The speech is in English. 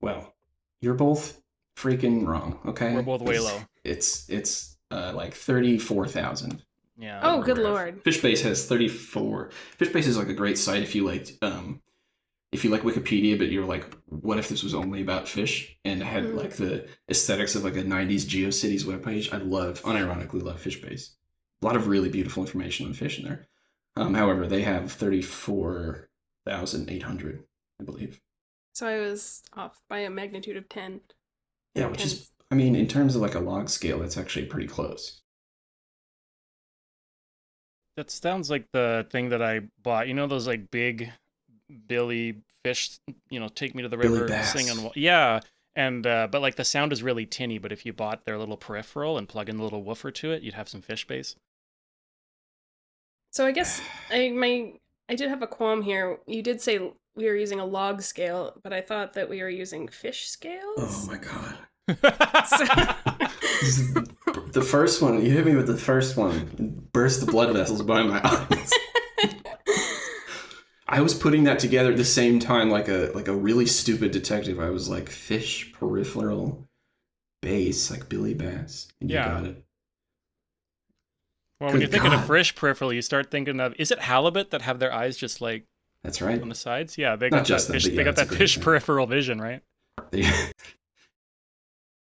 Well, you're both freaking wrong. Okay, We're both way low. It's it's uh, like thirty four thousand. Yeah. Oh, good lord. Fishbase has 34. Fishbase is like a great site if you like um if you like Wikipedia, but you're like, what if this was only about fish and had Mhm. like the aesthetics of like a 90s GeoCities webpage? I love, unironically love Fishbase. A lot of really beautiful information on fish in there. Um, however, they have 34,800, I believe. So I was off by a magnitude of 10. Yeah, which is, I mean, in terms of like a log scale, that's actually pretty close. That sounds like the thing that I bought. You know those like big Billy fish, you know, take me to the river Bass. sing on Yeah. And uh, but like the sound is really tinny, but if you bought their little peripheral and plug in the little woofer to it, you'd have some fish bass. So I guess I my I did have a qualm here. You did say we were using a log scale, but I thought that we were using fish scales. Oh my God. So- the first one, you hit me with the first one, burst the blood vessels by my eyes. I was putting that together at the same time, like a like a really stupid detective. I was like fish peripheral bass, like Billy Bass. And you Yeah. got it. well, when you're thinking of fish peripheral, you start thinking of is it halibut that have their eyes just like That's right. on the sides? Yeah, they Not got just that them, fish. they got that fish thing. peripheral vision, right?